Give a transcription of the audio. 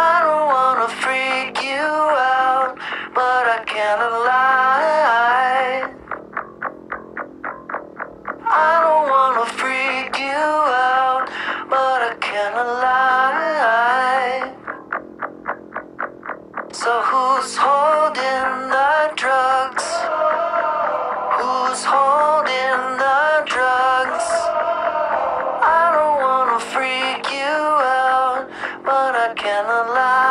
I don't wanna freak you out, but I cannot lie. I don't wanna freak you out, but I lie. So who's home? and alive.